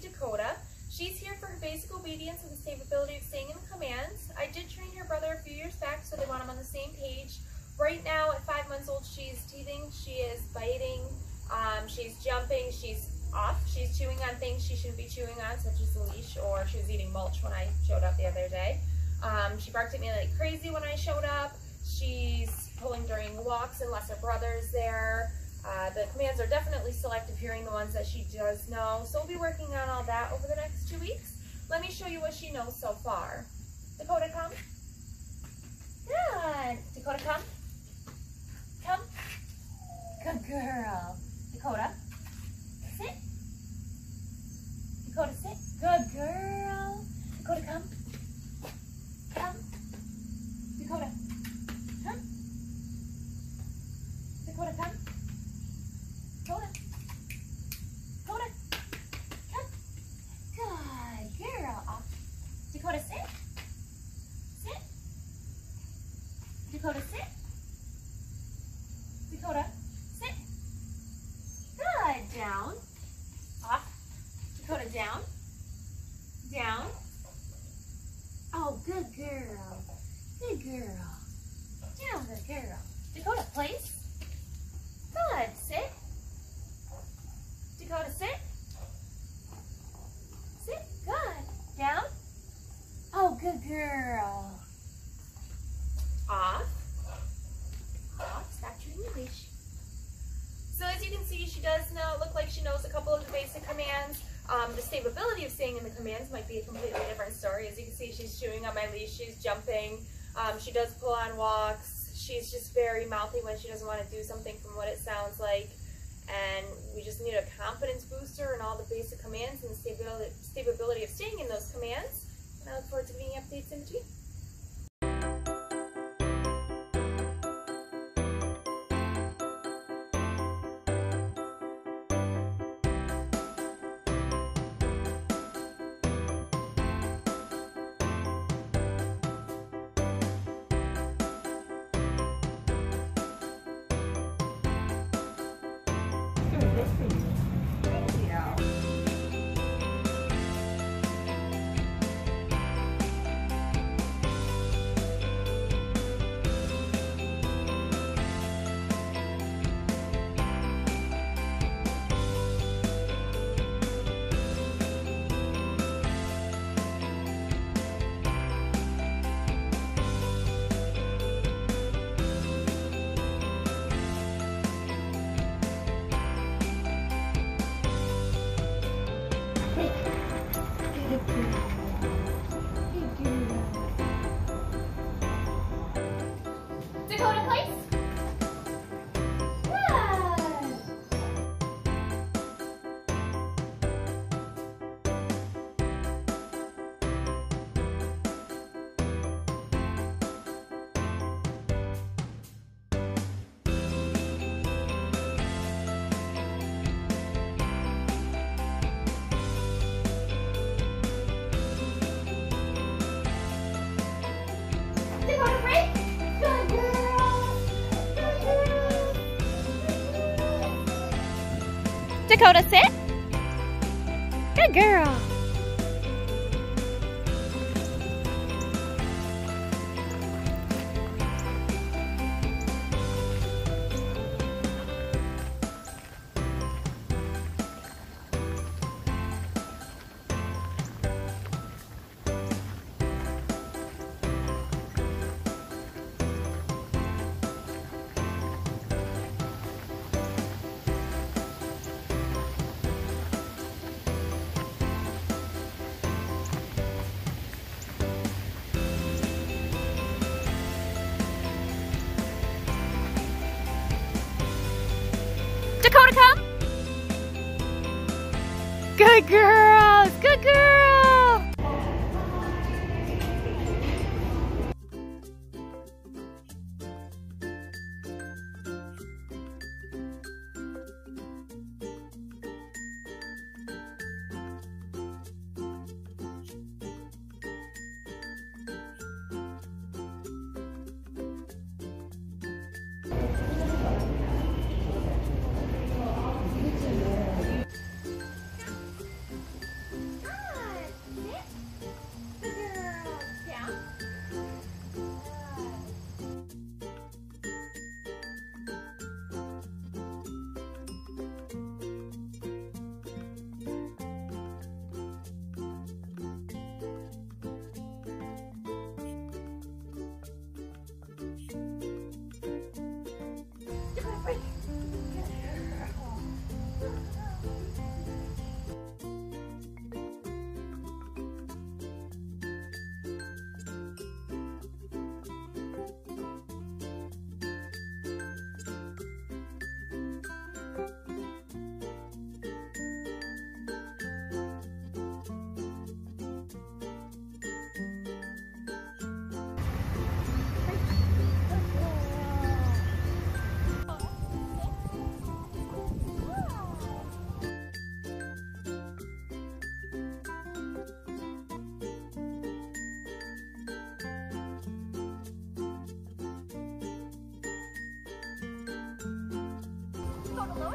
Dakota. She's here for her basic obedience and the stability of staying in commands. I did train her brother a few years back, so they want him on the same page. Right now, at five months old, she's teething, she is biting, um, she's jumping, she's off, she's chewing on things she shouldn't be chewing on, such as the leash, or she was eating mulch when I showed up the other day. Um, she barked at me like crazy when I showed up. She's pulling during walks unless her brother's there. Uh, the commands are definitely selective hearing, the ones that she does know. So we'll be working on all that over the next two weeks. Let me show you what she knows so far. Dakota, come. Good. Dakota, come. Come. Good girl. Dakota, sit. Dakota, sit. Good girl. Dakota, come. Come. Dakota, come. Dakota, come. Dakota. Dakota. Come. Good girl. Off. Dakota, sit. Sit. Dakota, sit. Dakota, sit. Good. Down. Off. Dakota, down. Down. Oh, good girl. Good girl. Down, good girl. Dakota, place. Good. Sit. Dakota, sit. Sit. Good. Down. Oh, good girl. Off. Off. Stop chewing your leash. So as you can see, she does know, look like she knows a couple of the basic commands. Um, the stability of staying in the commands might be a completely different story. As you can see, she's chewing on my leash, she's jumping, um, she does pull on walks, she's just very mouthy when she doesn't want to do something from what it sounds like. And we just need a confidence booster and all the basic commands and the stability, stability of staying in those commands. And I look forward to giving updates in between. Dakota, sit. Good girl. Good girls. Good girl. Hello.